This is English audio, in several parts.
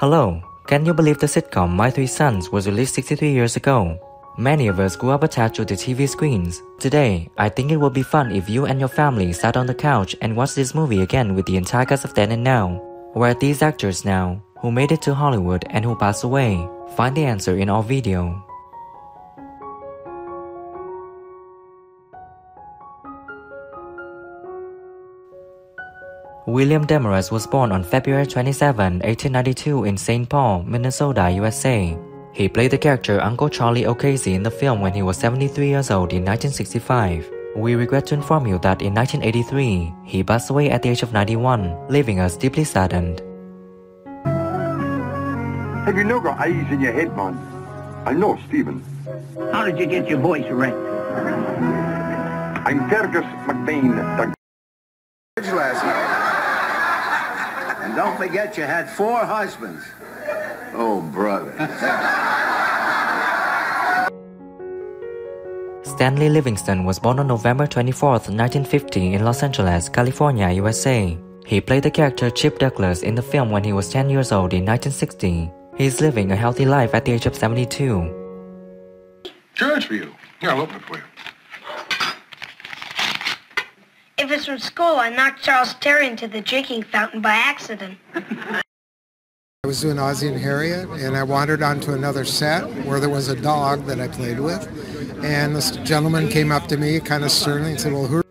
Hello, can you believe the sitcom My Three Sons was released 63 years ago? Many of us grew up attached to the TV screens. Today, I think it would be fun if you and your family sat on the couch and watched this movie again with the entire cast of then and now. Where are these actors now? Who made it to Hollywood and who passed away? Find the answer in our video. William Demarest was born on February 27, 1892 in St. Paul, Minnesota, USA. He played the character Uncle Charlie O'Casey in the film when he was 73 years old in 1965. We regret to inform you that in 1983, he passed away at the age of 91, leaving us deeply saddened. Have you no got eyes in your head, man? I know, Stephen. How did you get your voice wrecked? I'm Fergus McBain, the last night. And don't forget you had four husbands. Oh, brother. Stanley Livingston was born on November 24, 1950 in Los Angeles, California, USA. He played the character Chip Douglas in the film when he was 10 years old in 1960. He is living a healthy life at the age of 72. Charge for you. Here, I'll open it for you. If it's from school, I knocked Charles Terry into the drinking fountain by accident. I was doing Ozzie and Harriet, and I wandered onto another set where there was a dog that I played with. And this gentleman came up to me kind of sternly and said, well, who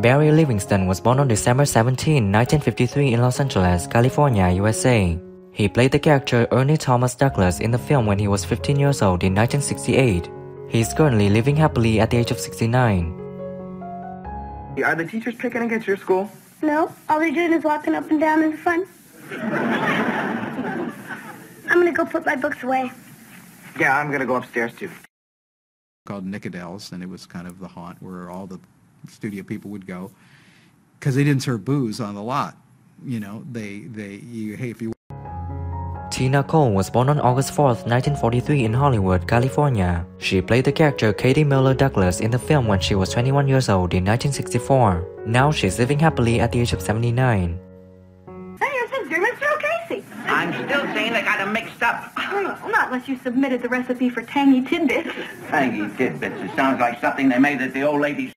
Barry Livingston was born on December 17, 1953 in Los Angeles, California, USA. He played the character Ernie Thomas Douglas in the film when he was 15 years old in 1968. He is currently living happily at the age of 69. Are the teachers picking against your school? No, all they're doing is walking up and down in the front. I'm gonna go put my books away. Yeah, I'm gonna go upstairs too. called Nickodell's, and it was kind of the haunt where all the studio people would go because they didn't serve booze on the lot. You know, they they you hey if you Tina Cole was born on August 4, 1943 in Hollywood, California. She played the character Katie Miller Douglas in the film when she was 21 years old in 1964. Now she's living happily at the age of 79. Hey, your sister, Mr. O'Casey. I'm still saying they got them mixed up. Well, not unless you submitted the recipe for tangy tidbits. Tangy tidbits. It sounds like something they made at the old lady's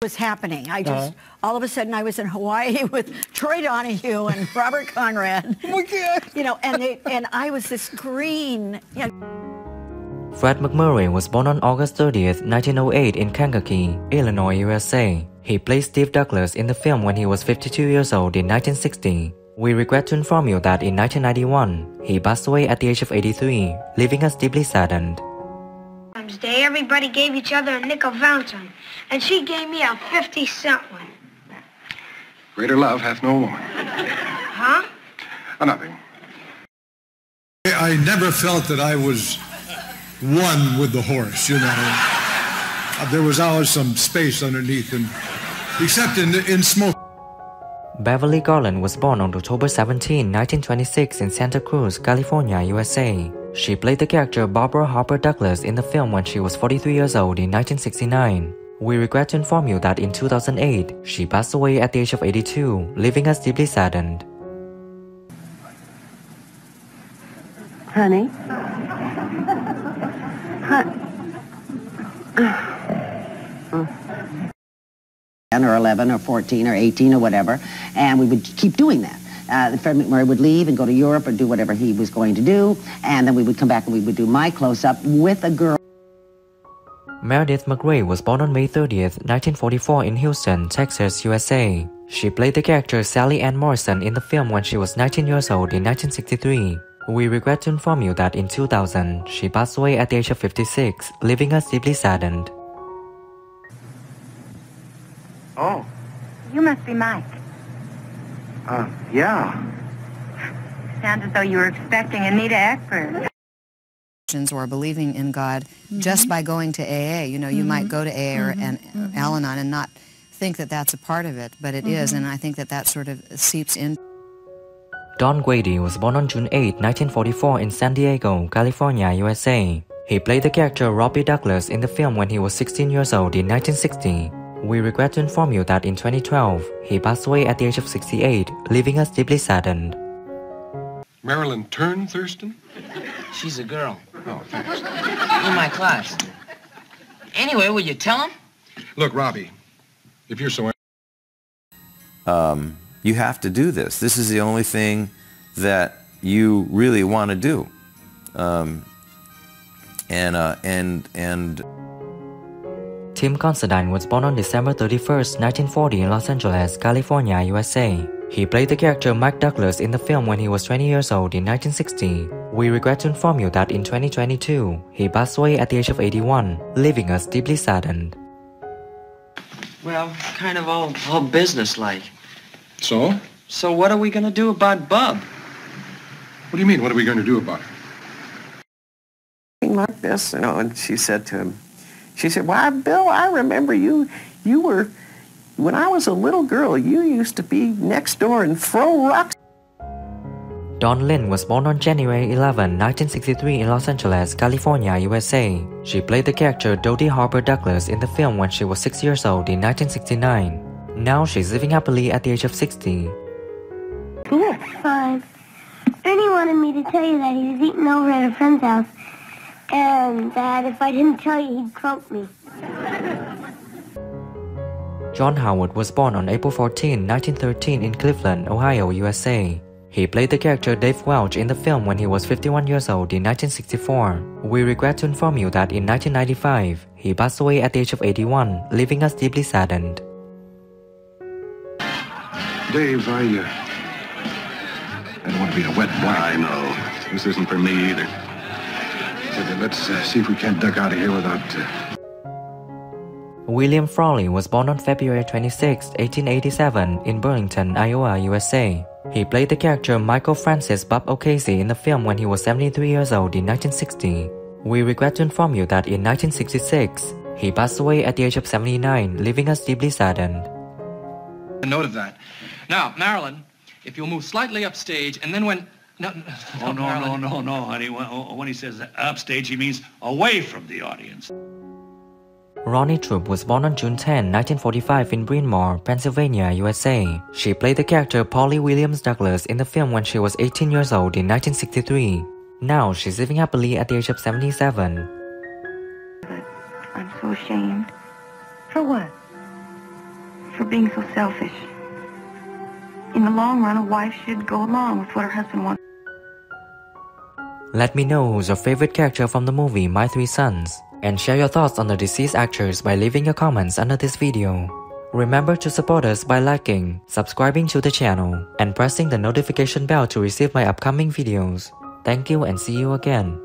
was happening. I just, uh-huh. all of a sudden, I was in Hawaii with Troy Donahue and Robert Conrad. oh my God! You know, and they, and I was this green. You know, Fred MacMurray was born on August 30th, 1908 in Kankakee, Illinois, USA. He played Steve Douglas in the film when he was 52 years old in 1960. We regret to inform you that in 1991, he passed away at the age of 83, leaving us deeply saddened. Day everybody gave each other a nickel Valentine, and she gave me a 50 cent one. Greater love hath no woman. Huh? Oh, nothing. I never felt that I was one with the horse, you know. Uh, There was always some space underneath, and except in in smoke. Beverly Garland was born on October 17, 1926 in Santa Cruz, California, USA. She played the character Barbara Harper Douglas in the film when she was 43 years old in 1969. We regret to inform you that in 2008, she passed away at the age of 82, leaving us deeply saddened. Honey? ten or 11 or 14 or 18 or whatever, and we would keep doing that. Uh, Fred MacMurray would leave and go to Europe or do whatever he was going to do, and then we would come back and we would do my close-up with a girl. Meredith MacRae was born on May 30th, 1944 in Houston, Texas, USA. She played the character Sally Ann Morrison in the film when she was 19 years old in 1963. We regret to inform you that in 2000, she passed away at the age of 56, leaving us deeply saddened. Oh, You must be Mike. Uh, yeah. Sounds as though you were expecting Anita Ekberg. or believing in God mm-hmm. just by going to AA. You know, you might mm-hmm. go to AA or mm-hmm. and Al-Anon and not think that that's a part of it, but it is, and I think that that sort of seeps in. Don Grady was born on June 8, 1944 in San Diego, California, USA. He played the character Robbie Douglas in the film when he was 16 years old in 1960. We regret to inform you that in 2012, he passed away at the age of 68, leaving us deeply saddened. Marilyn Turn Thurston? She's a girl. Oh, thanks. In my class. Anyway, will you tell him? Look, Robbie, if you're so um, you have to do this. This is the only thing that you really want to do. Um, and, uh, and, and... Tim Considine was born on December 31st, 1940 in Los Angeles, California, USA. He played the character Mike Douglas in the film when he was 20 years old in 1960. We regret to inform you that in 2022, he passed away at the age of 81, leaving us deeply saddened. Well, kind of all, all business-like. So? So what are we going to do about Bub? What do you mean, what are we going to do about it? Like this, you know, and she said to him, she said, why, Bill, I remember you, you were, when I was a little girl, you used to be next door and throw rocks. Dawn Lyn was born on January 11, 1963 in Los Angeles, California, USA. She played the character Dodie Harper Douglas in the film when she was 6 years old in 1969. Now she's living happily at the age of 60. That's fine. Ernie wanted me to tell you that he was eating over at a friend's house, and that if I didn't tell you, he'd croak me. John Howard was born on April 14, 1913 in Cleveland, Ohio, USA. He played the character Dave Welch in the film when he was 51 years old in 1964. We regret to inform you that in 1995, he passed away at the age of 81, leaving us deeply saddened. Dave, I, uh, I don't want to be a wet blanket. I know. This isn't for me either. But, let's uh, see if we can't duck out of here without... Uh... William Frawley was born on February 26, 1887 in Burlington, Iowa, USA. He played the character Michael Francis Bob O'Casey in the film when he was 73 years old in 1960. We regret to inform you that in 1966, he passed away at the age of 79, leaving us deeply saddened. A note of that. Now, Marilyn, if you'll move slightly upstage, and then when... No, no, oh, no, Marilyn. no, no, no, honey. When, when he says upstage, he means away from the audience. Ronne Troup was born on June 10, 1945 in Bryn Mawr, Pennsylvania, USA. She played the character Polly Williams Douglas in the film when she was 18 years old in 1963. Now she's living happily at the age of 77. I'm so ashamed. For what? For being so selfish. In the long run, a wife should go along with what her husband wants. Let me know who's your favorite character from the movie My Three Sons, and share your thoughts on the deceased actors by leaving your comments under this video. Remember to support us by liking, subscribing to the channel, and pressing the notification bell to receive my upcoming videos. Thank you and see you again.